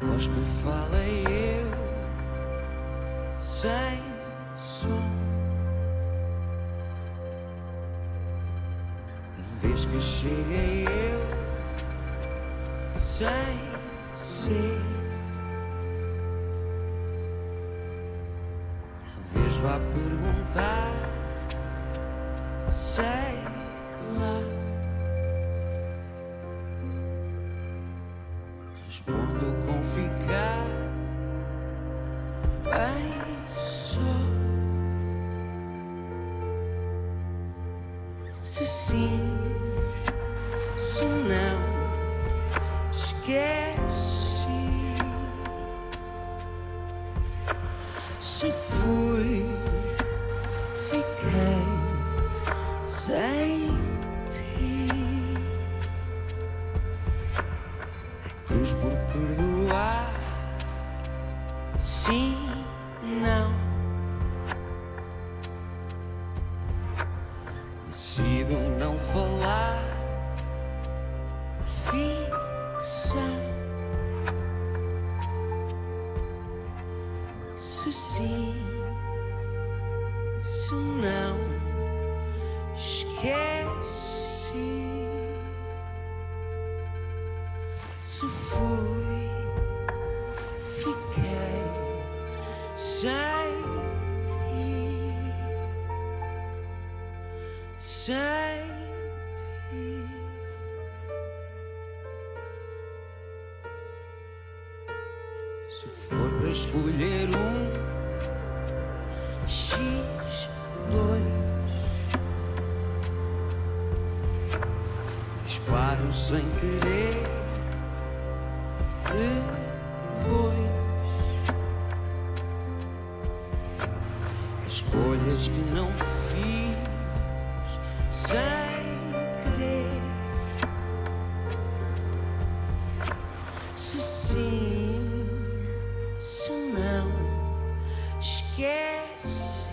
voz que fala eu, sem som. A vez que chega é eu, sem ser. Talvez vá perguntar, Respondo com ficar bem só. Se sim, se não, esquece. Se fui, Cruz por perdoar, sim, não. Decido não falar, ficção. Se sim, se não, esquece. Se fui, fiquei sem ti, sem ti. Se for para escolher um X, dois Disparo sem querer Depois Escolhas que não fiz Sem querer Se sim, se não, esquece.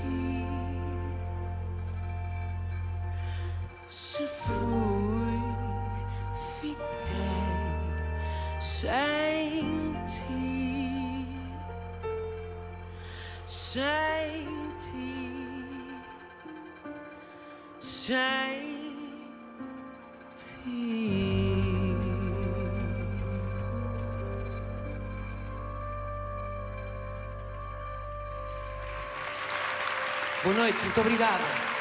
Se fui, ti. Boa noite, muito obrigado.